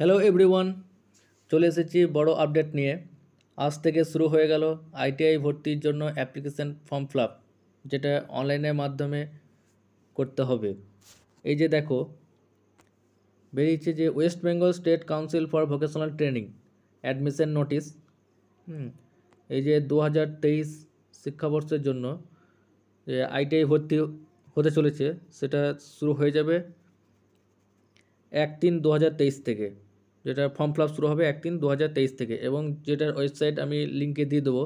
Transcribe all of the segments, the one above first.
Hello everyone চলে এসেছি বড় আপডেট নিয়ে। আজ থেকে শুরু হয়ে গেল আইটিআই ভর্তির জন্য অ্যাপ্লিকেশন ফর্ম ফিল আপ যেটা অনলাইনের মাধ্যমে করতে হবে। এই যে দেখো, বেরিয়েছে যে West Bengal State Council for Vocational Training admission notice এই যে দু হাজার তেইশ শিক্ষাবর্ষের জন্য যে আইটিআই ভর্তি হতে চলেছে, সেটা শুরু হয়ে যাবে এক তিন দু থেকে। যেটা ফর্ম ফিল শুরু হবে এক তিন দু থেকে। এবং যেটার ওয়েবসাইট আমি লিঙ্কে দিয়ে দেবো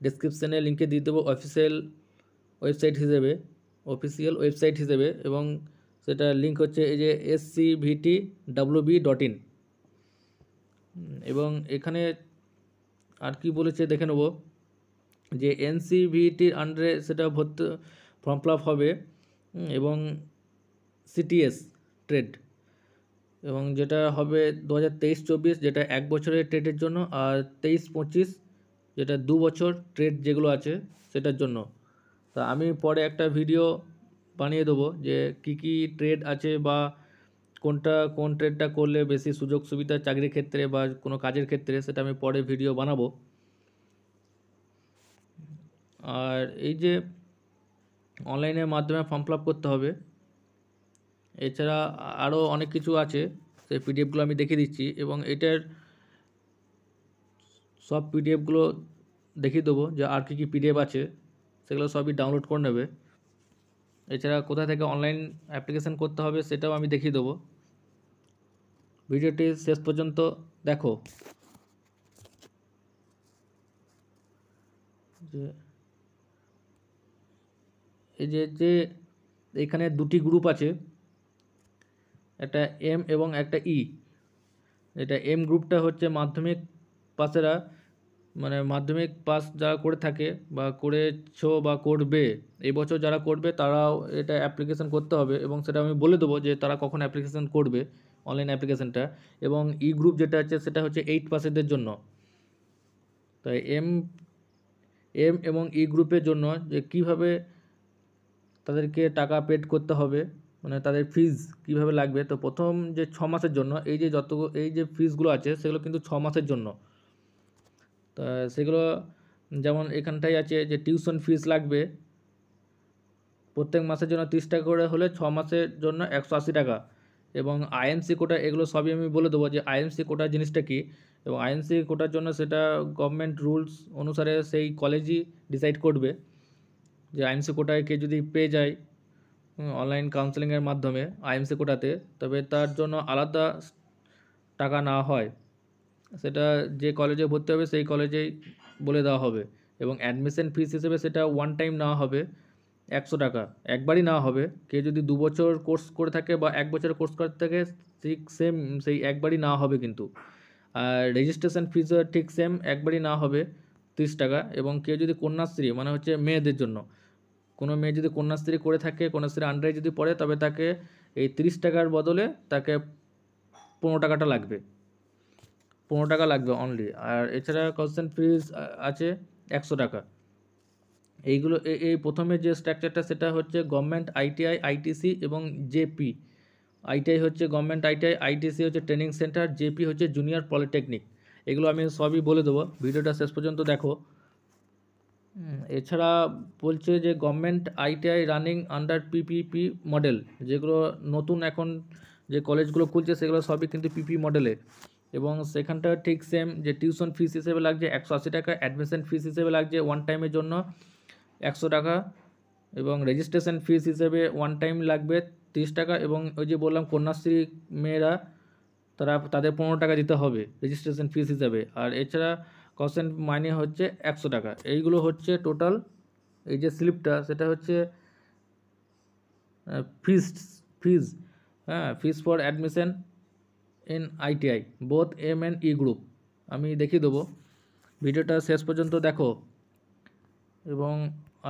ডিসক্রিপশানে লিঙ্কে দিয়ে দেবো অফিসিয়াল ওয়েবসাইট হিসেবে অফিসিয়াল ওয়েবসাইট হিসেবে এবং সেটা লিঙ্ক হচ্ছে এই যে S C VT W B dot in এবং এখানে আর কি বলেছে দেখে নেব, যে এনসিভিটির আন্ডারে সেটা ভর্তি ফর্ম ফিল হবে এবং সিটিএস ট্রেড এবং যেটা হবে দু হাজার তেইশ চব্বিশ, যেটা এক বছরের ট্রেডের জন্য আর তেইশ পঁচিশ, যেটা দু বছর ট্রেড যেগুলো আছে সেটার জন্য। তা আমি পরে একটা ভিডিও বানিয়ে দেবো যে কি কি ট্রেড আছে বা কোনটা, কোন ট্রেডটা করলে বেশি সুযোগ সুবিধা চাকরির ক্ষেত্রে বা কোনো কাজের ক্ষেত্রে সেটা আমি পরে ভিডিও বানাবো। আর এই যে অনলাইনের মাধ্যমে ফর্ম ফিল করতে হবে এছাড়া আরও অনেক কিছু আছে সেই পিডিএফগুলো আমি দেখিয়ে দিচ্ছি এবং এটার সব পিডিএফগুলো দেখিয়ে দেবো যে আর কী কী পিডিএফ আছে, সেগুলো সবই ডাউনলোড করে নেবে। এছাড়া কোথা থেকে অনলাইন অ্যাপ্লিকেশান করতে হবে সেটাও আমি দেখিয়ে দেবো। ভিডিওটি শেষ পর্যন্ত দেখো। যে এই যে যে এখানে দুটি গ্রুপ আছে একটা এম এবং একটা ই এটা এম গ্রুপটা হচ্ছে মাধ্যমিক পাসেরা মানে মাধ্যমিক পাস যারা করে থাকে বা করেছ বা করবে, এই বছর যারা করবে তারাও এটা অ্যাপ্লিকেশন করতে হবে এবং সেটা আমি বলে দেবো যে তারা কখন অ্যাপ্লিকেশন করবে অনলাইন অ্যাপ্লিকেশনটা এবং ই গ্রুপ যেটা আছে সেটা হচ্ছে এইট পাসেদের জন্য। তাই এম এম এবং ই গ্রুপের জন্য যে কীভাবে তাদেরকে টাকা পেড করতে হবে মানে তাদের ফিজ কীভাবে লাগবে? তো প্রথম যে ছ মাসের জন্য এই যে যত এই যে ফিজগুলো আছে সেগুলো কিন্তু ছ মাসের জন্য। তা সেগুলো যেমন এখানটাই আছে যে টিউশন ফিজ লাগবে, প্রত্যেক মাসের জন্য তিরিশ টাকা করে হলে ছ মাসের জন্য একশো আশি টাকা। এবং আইএমসি কোটা এগুলো সবই আমি বলে দেবো যে আইএমসি কোটা জিনিসটা কী? এবং আইএমসি কোটার জন্য সেটা গভর্নমেন্ট রুলস অনুসারে সেই কলেজই ডিসাইড করবে যে আইএমসি কোটায় কে যদি পেয়ে যায় অনলাইন কাউন্সেলিংয়ের মাধ্যমে আইএমসি কোটাতে, তবে তার জন্য আলাদা টাকা না হয়। সেটা যে কলেজে ভর্তি হবে, সেই কলেজেই বলে দেওয়া হবে। এবং অ্যাডমিশন ফিস হিসেবে সেটা ওয়ান টাইম না হবে, একশো টাকা। একবারই না হবে। কেউ যদি দু বছর কোর্স করে থাকে বা এক বছর কোর্স করে থাকে, ঠিক সেম সেই একবারই না হবে কিন্তু। আর রেজিস্ট্রেশন ফিসও ঠিক সেম একবারই না হবে, তিরিশ টাকা। এবং কেউ যদি কন্যাশ্রী মানে হচ্ছে মেয়েদের জন্য কোনো মেয়ে যদি কন্যাশ্রী করে থাকে কন্যাশ্রী আন্ডারে যদি পড়ে, তবে তাকে এই তিরিশ টাকার বদলে তাকে পনেরো টাকাটা লাগবে। পনেরো টাকা লাগবে অনলি আর এছাড়া কনসেন্ট ফিজ আছে একশো টাকা। এইগুলো এই প্রথমে যে স্ট্রাকচারটা সেটা হচ্ছে গভর্নমেন্ট আইটিআই আইটিসি এবং জেপি আইটিআই হচ্ছে গভর্নমেন্ট আইটিআই আইটিসি হচ্ছে ট্রেনিং সেন্টার জেপি হচ্ছে জুনিয়র পলিটেকনিক এগুলো আমি সবই বলে দেবো। ভিডিওটা শেষ পর্যন্ত দেখো। এছাড়া বলছে যে government ITI running under PPP model যেগুলো নতুন এখন যে কলেজগুলো খুলছে সেগুলো সবই কিন্তু পিপি মডেলে এবং সেখানটা ঠিক সেম যে টিউশন ফিস হিসেবে লাগছে একশো আশি টাকা অ্যাডমিশন ফিস হিসেবে লাগছে ওয়ান টাইমের জন্য একশো টাকা, এবং রেজিস্ট্রেশন ফিস হিসেবে ওয়ান টাইম লাগবে তিরিশ টাকা, এবং ওই যে বললাম কন্যাশ্রী মেয়েরা, তারা তাদের পনেরো টাকা দিতে হবে রেজিস্ট্রেশন ফিস হিসাবে। আর এছাড়া কসেন্ট মাইনে হচ্ছে একশো টাকা। এইগুলো হচ্ছে টোটাল এই যে স্লিপটা সেটা হচ্ছে ফিস ফিজ হ্যাঁ fees for admission in ITI both M and E group আমি দেখিয়ে দেবো। ভিডিওটা শেষ পর্যন্ত দেখো। এবং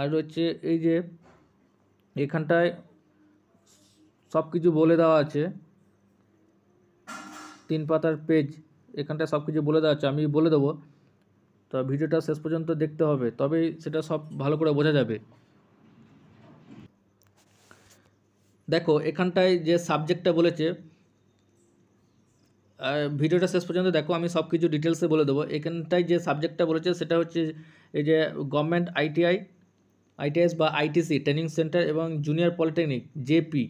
আর হচ্ছে এই যে এখানটায় সব কিছু বলে দেওয়া আছে। তিন পাতার পেজ এখানটায় সব কিছু বলে দেওয়া আছে। আমি বলে দেবো। তো ভিডিওটা শেষ পর্যন্ত দেখতে হবে, তবেই সেটা সব ভালো করে বোঝা যাবে। দেখো, এখানটায় যে সাবজেক্টটা বলেছে ভিডিওটা শেষ পর্যন্ত দেখো, আমি সব কিছু ডিটেলসে বলে দেবো। এখানটায় যে সাবজেক্টটা বলেছে, সেটা হচ্ছে এই যে গভর্নমেন্ট আইটিআই আইটিআইএস বা আইটিসি ট্রেনিং সেন্টার এবং junior polytechnic JP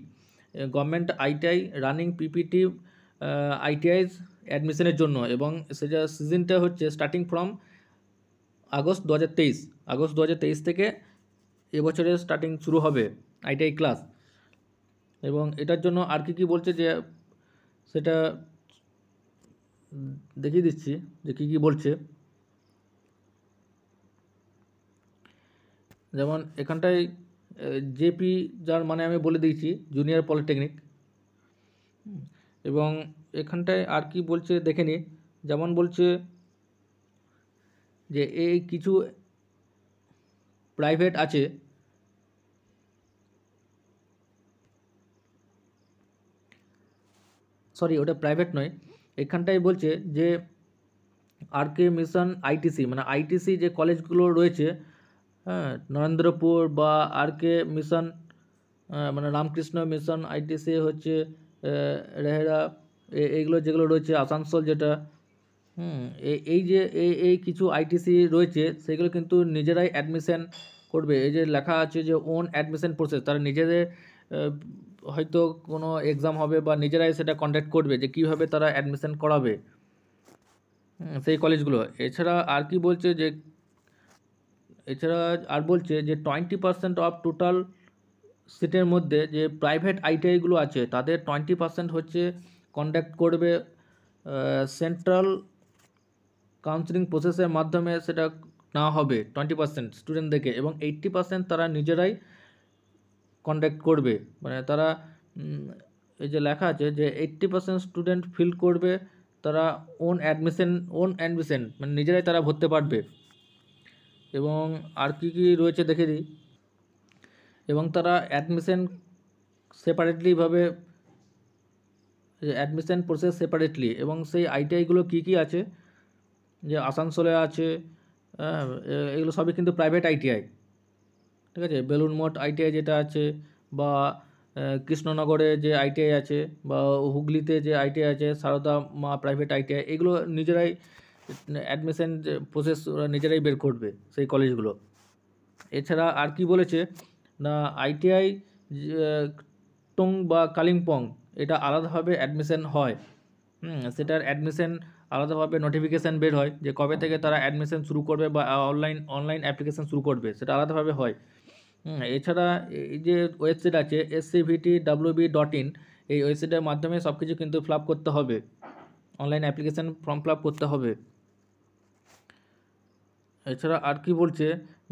government ITI running PPT ITIs অ্যাডমিশনের জন্য এবং সেটা সিজনটা হচ্ছে স্টার্টিং ফ্রম আগস্ট দু হাজার তেইশ, আগস্ট দু হাজার তেইশ থেকে এবছরের স্টার্টিং শুরু হবে আইটিআই ক্লাস এবং এটার জন্য আর কি কী বলছে যে, সেটা দেখিয়ে দিচ্ছি যে কী কী বলছে। যেমন এখানটায় জেপি যার মানে আমি বলে দিয়েছি জুনিয়র পলিটেকনিক এবং এখানটায় আর কি বলছে দেখে নি। যেমন বলছে যে এই কিছু প্রাইভেট আছে সরি ওটা প্রাইভেট নয়, এখানটায় বলছে যে আর কে মিশন আইটিসি মানে আইটিসি যে কলেজগুলো রয়েছে হ্যাঁ নরেন্দ্রপুর বা আর কে মিশন মানে রামকৃষ্ণ মিশন আইটিসি হচ্ছে রেহেরা এইগুলো যেগুলো রয়েছে, আসানসোল যেটা হুম এই যে এই এই কিছু আইটিসি রয়েছে, সেগুলো কিন্তু নিজেরাই অ্যাডমিশন করবে। এই যে লেখা আছে যে ওন অ্যাডমিশন প্রসেস তারা নিজেদের হয়তো কোনো এক্সাম হবে বা নিজেরাই সেটা কন্ডাক্ট করবে যে কীভাবে তারা অ্যাডমিশন করাবে। সেই কলেজগুলো এছাড়া আর কি বলছে যে, এছাড়া আর বলছে যে টোয়েন্টি পার্সেন্ট অফ টোটাল সিটের মধ্যে যে প্রাইভেট আইটিআইগুলো আছে, তাদের টোয়েন্টি পার্সেন্ট হচ্ছে কন্ডাক্ট করবে সেন্ট্রাল কাউন্সিলিং প্রসেসের মাধ্যমে সেটা না হবে টোয়েন্টি পার্সেন্ট স্টুডেন্টদেরকে এবং এইট্টি পার্সেন্ট তারা নিজেরাই কন্ডাক্ট করবে। মানে তারা এই যে লেখা আছে যে এইট্টি পার্সেন্ট স্টুডেন্ট ফিল করবে, তারা ওন অ্যাডমিশন ওন অ্যাডমিশন মানে নিজেরাই তারা ভরতে পারবে। এবং আর কী কী রয়েছে দেখে দিই। এবং তারা অ্যাডমিশন সেপারেটলিভাবে অ্যাডমিশন প্রসেস সেপারেটলি এবং সেই আইটিআইগুলো কী কী আছে? যে আসানসোলে আছে এগুলো সবই কিন্তু প্রাইভেট আইটিআই ঠিক আছে? বেলুন মঠ আইটিআই যেটা আছে বা কৃষ্ণনগরে যে আইটিআই আছে বা হুগলিতে যে আইটিআই আছে, সারদা মা প্রাইভেট আইটিআই এগুলো নিজেরাই অ্যাডমিশন প্রসেস ওরা নিজেরাই বের করবে সেই কলেজগুলো। এছাড়া আর কি বলেছে? না আইটিআই টং বা কালিম্পং, এটা আলাদাভাবে অ্যাডমিশন হয়। সেটার অ্যাডমিশন আলাদাভাবে নোটিফিকেশান বের হয় যে কবে থেকে তারা অ্যাডমিশন শুরু করবে বা অনলাইন অনলাইন অ্যাপ্লিকেশান শুরু করবে, সেটা আলাদাভাবে হয়। এছাড়া এই যে ওয়েবসাইট আছে এসসিভিটি ডাব্লিউবি ডট ইন এই ওয়েবসাইটের মাধ্যমে সব কিছু কিন্তু ফিল করতে হবে। অনলাইন অ্যাপ্লিকেশান ফর্ম ফিল করতে হবে। এছাড়া আর কি বলছে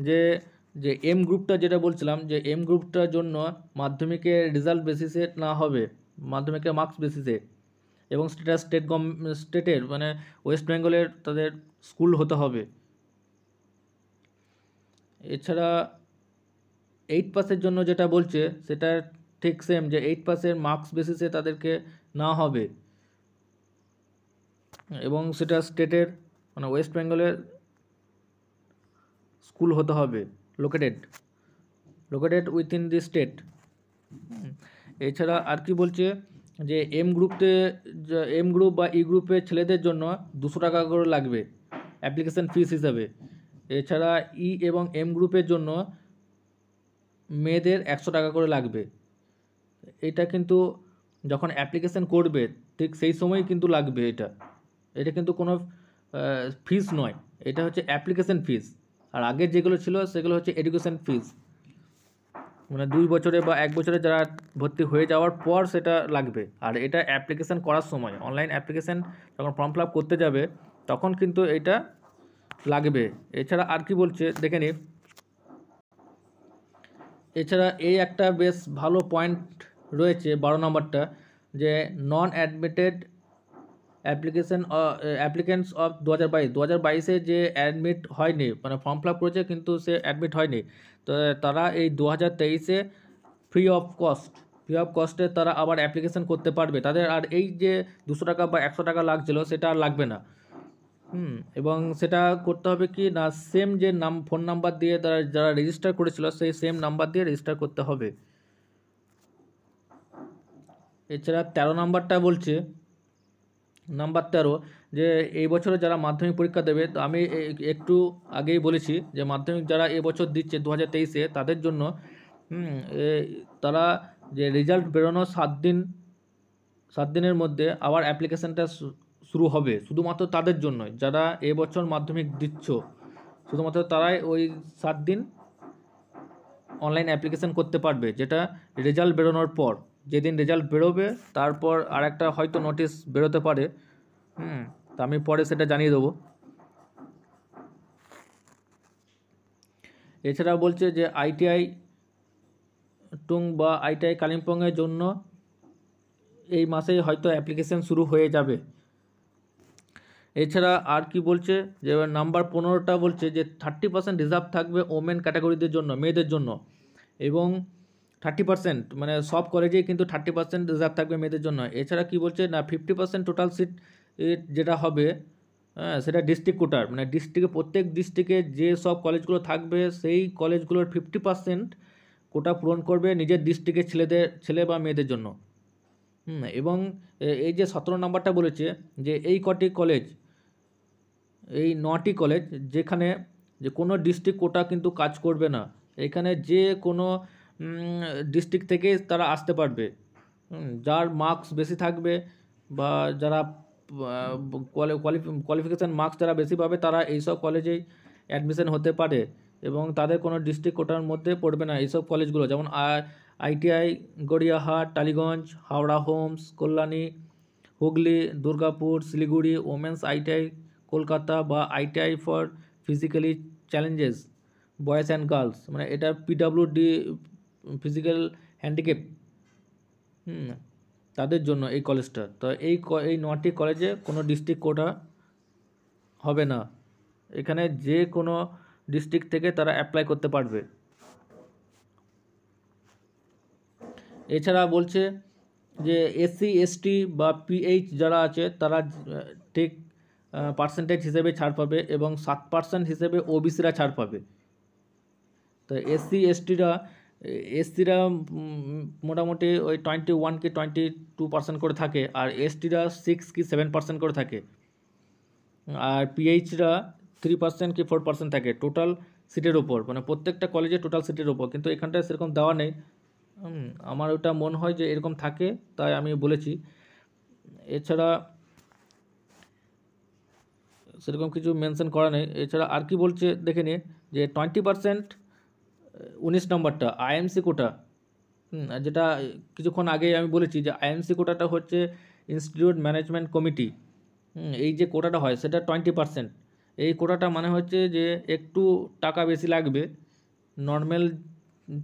যে যে এম গ্রুপটা যেটা বলছিলাম, যে এম গ্রুপটার জন্য মাধ্যমিকের রেজাল্ট বেসিসে না হবে, মাধ্যমিকের মার্কস বেসিসে এবং সেটা স্টেট গভ স্টেটের মানে ওয়েস্ট বেঙ্গলের তাদের স্কুল হতে হবে। এছাড়া এইট পাসের জন্য যেটা বলছে, সেটা ঠিক সেম যে এইট পাসের মার্কস বেসিসে তাদেরকে না হবে। এবং সেটা স্টেটের মানে ওয়েস্ট বেঙ্গলের স্কুল হতে হবে located located within the state এছাড়া আর কি বলছে যে এম গ্রুপতে এম গ্রুপ বা ই গ্রুপের ছেলেদের জন্য দুশো টাকা করে লাগবে অ্যাপ্লিকেশান ফিস হিসাবে। এছাড়া ই এবং এম গ্রুপের জন্য মেয়েদের একশো টাকা করে লাগবে। এটা কিন্তু যখন অ্যাপ্লিকেশান করবে, ঠিক সেই সময়ই কিন্তু লাগবে এটা। এটা কিন্তু কোনো ফিস নয়। এটা হচ্ছে অ্যাপ্লিকেশান ফিস আর আগে যেগুলো ছিল, সেগুলো হচ্ছে এডুকেশান ফিস মানে দুই বছরে বা এক বছরে যারা ভর্তি হয়ে যাওয়ার পর সেটা লাগবে। আর এটা অ্যাপ্লিকেশান করার সময় অনলাইন অ্যাপ্লিকেশান যখন ফর্ম ফিল করতে যাবে, তখন কিন্তু এটা লাগবে। এছাড়া আর কি বলছে, দেখে নিই এছাড়া এই একটা বেশ ভালো পয়েন্ট রয়েছে, বারো নম্বরটা, যে non admitted application applicants of দু হাজার বাইশ দু হাজার বাইশে যে অ্যাডমিট হয়নি মানে ফর্ম ফিল আপ করেছে কিন্তু সে অ্যাডমিট হয়নি। তো তারা এই দু হাজার তেইশে free of cost free of কস্টে তারা আবার অ্যাপ্লিকেশন করতে পারবে। তাদের আর এই যে দুশো টাকা বা একশো টাকা লাগছিল সেটা আর লাগবে না। হুম, এবং সেটা করতে হবে কি না সেম যে নাম ফোন নাম্বার দিয়ে তারা যারা রেজিস্টার করেছিল সেই সেম নাম্বার দিয়ে রেজিস্টার করতে হবে। এছাড়া তেরো নাম্বারটা বলছে নাম্বার তেরো, যে এই বছরে যারা মাধ্যমিক পরীক্ষা দেবে, তো আমি একটু আগেই বলেছি যে মাধ্যমিক যারা এবছর দিচ্ছে দু হাজার তেইশে, তাদের জন্য তারা যে রেজাল্ট বেরোনোর সাত দিন, সাত দিনের মধ্যে আবার অ্যাপ্লিকেশানটা শুরু হবে। শুধুমাত্র তাদের জন্যই, যারা এবছর মাধ্যমিক দিচ্ছ, শুধুমাত্র তারাই ওই সাত দিন অনলাইন অ্যাপ্লিকেশান করতে পারবে, যেটা রেজাল্ট বেরোনোর পর। যেদিন রেজাল্ট বেরোবে, তারপর আর একটা হয়তো নোটিশ বেরোতে পারে। হুম, তা আমি পরে সেটা জানিয়ে দেবো। এছাড়া বলছে যে আইটিআই টুং বা আইটিআই কালিম্পংয়ের জন্য এই মাসেই হয়তো অ্যাপ্লিকেশন শুরু হয়ে যাবে। এছাড়া আর কি বলছে যে নাম্বার পনেরোটা বলছে যে থার্টি পার্সেন্ট রিজার্ভ থাকবে ওমেন ক্যাটাগরিদের জন্য, মেয়েদের জন্য। এবং থার্টি পার্সেন্ট মানে সব কলেজেই কিন্তু থার্টি পার্সেন্ট রিজার্ভ থাকবে মেয়েদের জন্য। এছাড়া কি বলছে? না, ফিফটি পার্সেন্ট টোটাল সিট যেটা হবে হ্যাঁ সেটা ডিস্ট্রিক্ট কোটার মানে ডিস্ট্রিক্টে প্রত্যেক ডিস্ট্রিক্টে যে সব কলেজগুলো থাকবে, সেই কলেজগুলোর ফিফটি পার্সেন্ট কোটা পূরণ করবে নিজের ডিস্ট্রিক্টের ছেলেদের, ছেলে বা মেয়েদের জন্য। এবং এই যে সতেরো নম্বরটা বলেছে যে এই কটি কলেজ এই নটি কলেজ যেখানে যে কোনো ডিস্ট্রিক্ট কোটা কিন্তু কাজ করবে না। এখানে যে কোনো ডিস্ট্রিক্ট থেকে তারা আসতে পারবে। যার মার্কস বেশি থাকবে বা যারা কোয়ালিফিকেশান মার্কস যারা বেশি পাবে, তারা এইসব কলেজেই অ্যাডমিশন হতে পারে এবং তাদের কোনো ডিস্ট্রিক্ট কোটার মধ্যে পড়বে না এইসব কলেজগুলো যেমন ITI Gariahat, Tollygunge, Howrah, Homes, Kalyani, Hooghly, Durgapur, Siliguri women's ITI Kolkata বা ITI for physically challenges boys and girls মানে এটা পিডাব্লিউডি ফিজিক্যাল হ্যান্ডিক্যাপ হুম, তাদের জন্য এই কলেজটা তো এই এই নটি কলেজে কোনো ডিস্ট্রিক্ট কোটা হবে না। এখানে যে কোনো ডিস্ট্রিক্ট থেকে তারা অ্যাপ্লাই করতে পারবে। এছাড়া বলছে যে এসসি এসটি বা পিএইচ যারা আছে, তারা ঠিক পার্সেন্টেজ হিসেবে ছাড় পাবে এবং সাত পার্সেন্ট হিসেবে ওবিসিরা ছাড় পাবে। তো এসসি এসটিরা এসসিরা মোটামুটি ওই টোয়েন্টি ওয়ান কি টোয়েন্টি টু পার্সেন্ট করে থাকে আর এসটিরা সিক্স কি সেভেন পার্সেন্ট করে থাকে। আর পিএইচরা থ্রি পার্সেন্ট কি ফোর পার্সেন্ট থাকে টোটাল সিটের ওপর মানে প্রত্যেকটা কলেজে টোটাল সিটের ওপর কিন্তু এখানটায় সেরকম দেওয়া নেই। আমার ওটা মনে হয় যে এরকম থাকে, তাই আমি বলেছি। এছাড়া সেরকম কিছু মেনশন করা নেই। এছাড়া আর কি বলছে, দেখে নিয়ে, যে টোয়েন্টি পার্সেন্ট উনিশ নম্বরটা আইএমসি কোটা। যেটা কিছুক্ষণ আগেই আমি বলেছি যে আইএমসি কোটাটা হচ্ছে ইনস্টিটিউট ম্যানেজমেন্ট কমিটি এই যে কোটাটা হয়, সেটা টোয়েন্টি পার্সেন্ট এই কোটাটা মানে হচ্ছে যে একটু টাকা বেশি লাগবে। নর্মাল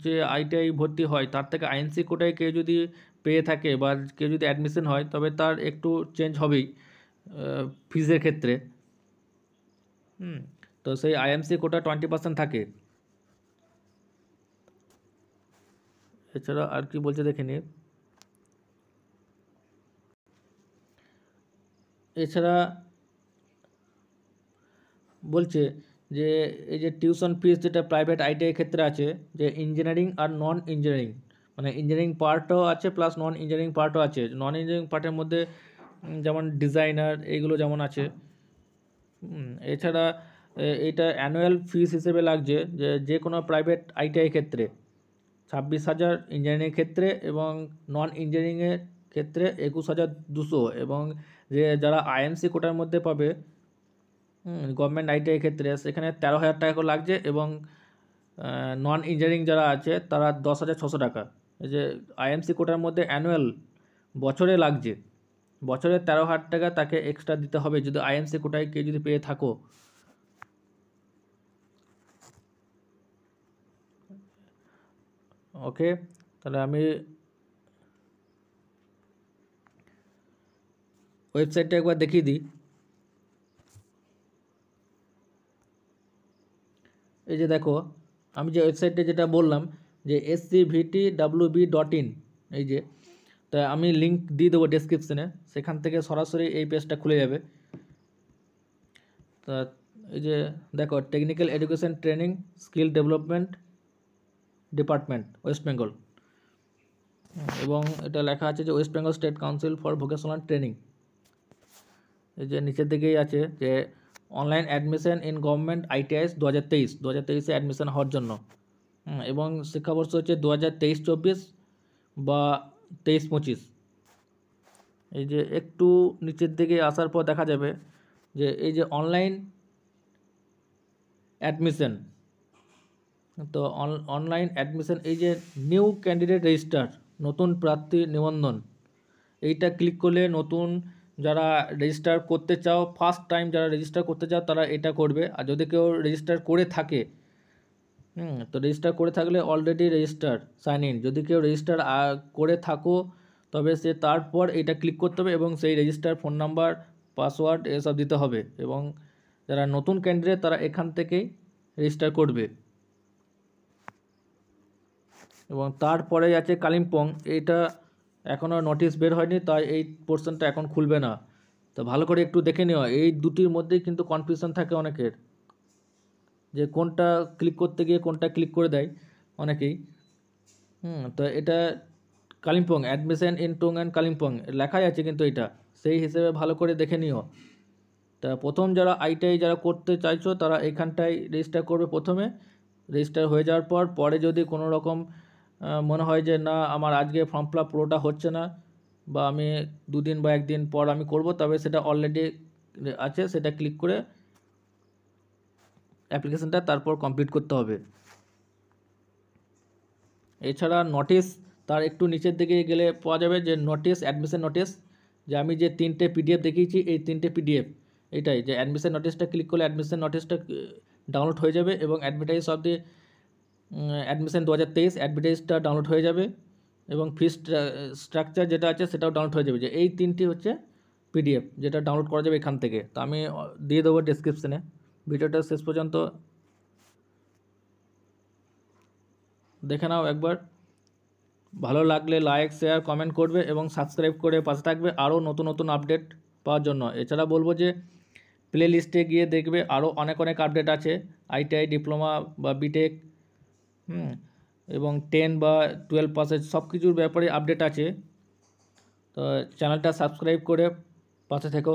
যে আইটিআই ভর্তি হয়, তার থেকে আইএনসি কোটায় কেউ যদি পেয়ে থাকে বা কেউ যদি অ্যাডমিশন হয়, তবে তার একটু চেঞ্জ হবেই ফিজের ক্ষেত্রে। হুম, তো সেই আইএমসি কোটা টোয়েন্টি পার্সেন্ট থাকে। এছাড়া আর কি বলছে দেখে নিই এছাড়া বলছে যে, এই যে টিউশন ফিস যেটা প্রাইভেট আইটিআই ক্ষেত্রে আছে, যে ইঞ্জিনিয়ারিং আর নন ইঞ্জিনিয়ারিং মানে ইঞ্জিনিয়ারিং পার্টও আছে প্লাস নন ইঞ্জিনিয়ারিং পার্টও আছে। নন ইঞ্জিনিয়ারিং পার্টের মধ্যে যেমন ডিজাইনার এইগুলো যেমন আছে। এছাড়া এটা অ্যানুয়াল ফিস হিসেবে লাগছে যে যে কোনো প্রাইভেট আইটিআই ক্ষেত্রে। ছাব্বিশ হাজার ইঞ্জিনিয়ারিং ক্ষেত্রে এবং নন ইঞ্জিনিয়ারিংয়ের ক্ষেত্রে একুশ হাজার দুশো এবং যে যারা আইএমসি কোটার মধ্যে পাবে গভর্নমেন্ট আইটিআই ক্ষেত্রে, সেখানে তেরো হাজার টাকা করে লাগছে এবং নন ইঞ্জিনিয়ারিং যারা আছে, তারা দশ হাজার ছশো টাকা। যে আইএমসি কোটার মধ্যে অ্যানুয়াল বছরে লাগছে। বছরে তেরো হাজার টাকা তাকে এক্সট্রা দিতে হবে। যদি আইএমসি কোটায় কেউ যদি পেয়ে থাকো ওকে? তাহলে আমি ওয়েবসাইটটা একবার দেখিয়ে দিই। এই যে দেখো, আমি যে ওয়েবসাইটে যেটা বললাম যে S C VT W B dot in এই যে, তা আমি লিঙ্ক দিয়ে দেবো ডেসক্রিপশনে সেখান থেকে সরাসরি এই পেজটা খুলে যাবে। তা এই যে দেখো technical education training skill development department, West Bengal. এবং এটা লেখা আছে যে West Bengal state council for vocational training. এই যে নিচের দিকেই আছে যে online admission in government ITIs দু হাজার তেইশ দু হাজার তেইশে অ্যাডমিশন হওয়ার জন্য। এবং শিক্ষাবর্ষ হচ্ছে দু হাজার তেইশ চব্বিশ বা তেইশ পঁচিশ। এই যে একটু নিচের দিকে আসার পর দেখা যাবে যে এই যে অনলাইন অ্যাডমিশন তো অনলাইন অ্যাডমিশন এই যে নিউ ক্যান্ডিডেট রেজিস্টার নতুন প্রার্থী নিবন্ধন, এইটা ক্লিক করলে নতুন যারা রেজিস্টার করতে চাও ফার্স্ট টাইম যারা রেজিস্টার করতে চাও, তারা এটা করবে। আর যদি কেউ রেজিস্টার করে থাকে, হুম, তো রেজিস্টার করে থাকলে অলরেডি রেজিস্টার সাইন ইন যদি কেউ রেজিস্টার করে থাকো, তবে সে তারপর এটা ক্লিক করতে হবে এবং সেই রেজিস্টার ফোন নাম্বার পাসওয়ার্ড এসব দিতে হবে। এবং যারা নতুন ক্যান্ডিডেট তারা এখান থেকেই রেজিস্টার করবে। এবং তারপরে আছে কালিম্পং। এটা এখনও নোটিশ বের হয়নি, তাই এই পোর্শনটা এখন খুলবে না। তো ভালো করে একটু দেখে নেওয়া এই দুটির মধ্যেই কিন্তু কনফিউশন থাকে অনেকের। যে কোনটা ক্লিক করতে গিয়ে কোনটা ক্লিক করে দেয় অনেকেই। হুম, তো এটা Kalimpong admission in Tung and Kalimpong লেখাই আছে কিন্তু এটা সেই হিসেবে ভালো করে দেখে নিও। তা প্রথম যারা আইটিআই যারা করতে চাইছো, তারা এখানটায় রেজিস্টার করবে প্রথমে। রেজিস্টার হয়ে যাওয়ার পর, পরে যদি কোনো রকম মনে হয় যে না, আমার আজকে ফর্ম ফিল পুরোটা হচ্ছে না বা আমি দুদিন বা একদিন পর আমি করব, তবে সেটা অলরেডি আছে, সেটা ক্লিক করে অ্যাপ্লিকেশনটা তারপর কমপ্লিট করতে হবে। এছাড়া নোটিশ তার একটু নিচের দিকে গেলে পাওয়া যাবে যে নোটিশ অ্যাডমিশন নোটিশ যে আমি যে তিনটে পিডিএফ দেখিয়েছি, এই তিনটে পিডিএফ এটাই, যে অ্যাডমিশন নোটিশটা ক্লিক করলে অ্যাডমিশন নোটিশটা ডাউনলোড হয়ে যাবে এবং অ্যাডভার্টাইজ অফ দি অ্যাডমিশন দু হাজার তেইশ অ্যাডভার্টাইজটা ডাউনলোড হয়ে যাবে এবং ফিস স্ট্রাকচার যেটা আছে সেটাও ডাউনলোড হয়ে যাবে। যে এই তিনটি হচ্ছে পিডিএফ যেটা ডাউনলোড করা যাবে এখান থেকে। তো আমি দিয়ে দেবো ডিসক্রিপশনে ভিডিওটা শেষ পর্যন্ত দেখে নাও একবার। ভালো লাগলে লাইক শেয়ার কমেন্ট করবে এবং সাবস্ক্রাইব করে পাশে থাকবে আরও নতুন নতুন আপডেট পাওয়ার জন্য। এছাড়া বলব যে প্লে লিস্টে গিয়ে দেখবে আরও অনেক অনেক আপডেট আছে। আইটিআই ডিপ্লোমা বা বিটেক হুম। এবং টেন বা টুয়েলভ পাসের সব কিছুর ব্যাপারে আপডেট আছে। তো চ্যানেলটা সাবস্ক্রাইব করে পাশে থেকো।